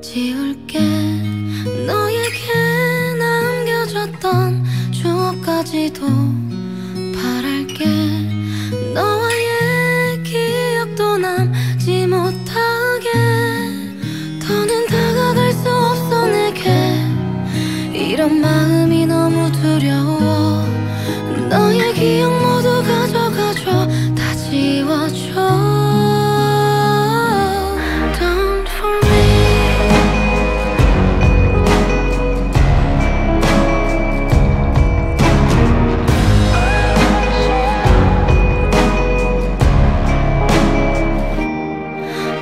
지울게. 너에게 남겨줬던 추억까지도 바랄게. 너와의 기억도 남지 못하게. 더는 다가갈 수 없어 내게. 이런 마음이 너무 두려워. 너의 기억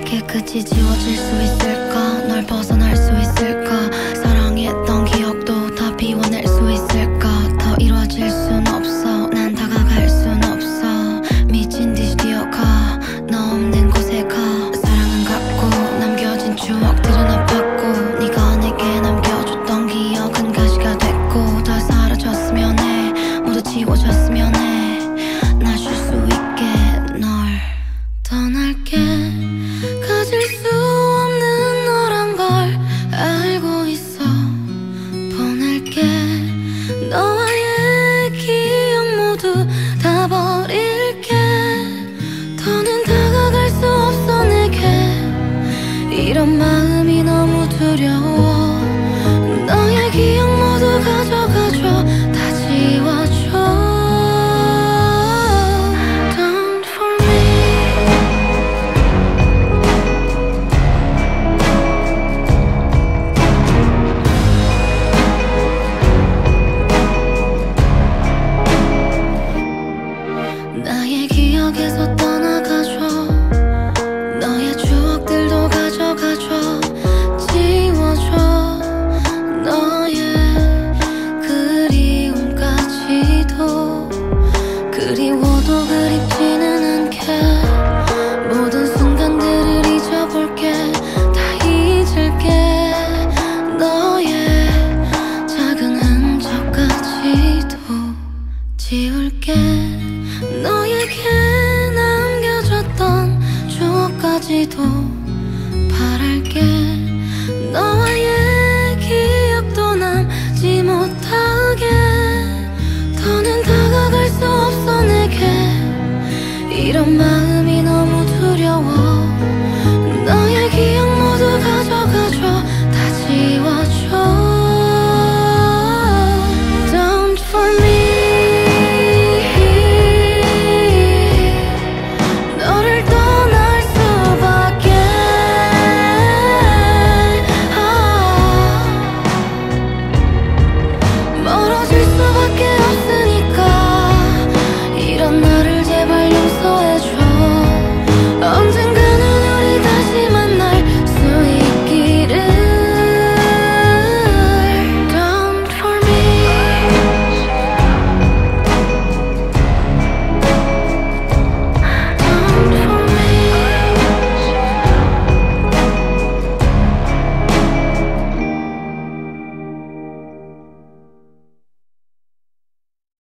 깨끗이 지워질 수 있을까? 널 벗어날 수 있을까? 사랑했던 기억도 다 비워낼 수 있을까? 더 이루어질 순 없어. 난 다가갈 순 없어. 미친 듯이 뛰어가. 너 없는 곳에 가. 사랑은 갖고 남겨진 추억들은 아팠고 네가 내게 남겨줬던 기억은 가시가 됐고 다 사라졌으면 해. 모두 지워졌으면 해나 쉴수 있게 널 떠날게 하지도 바랄게.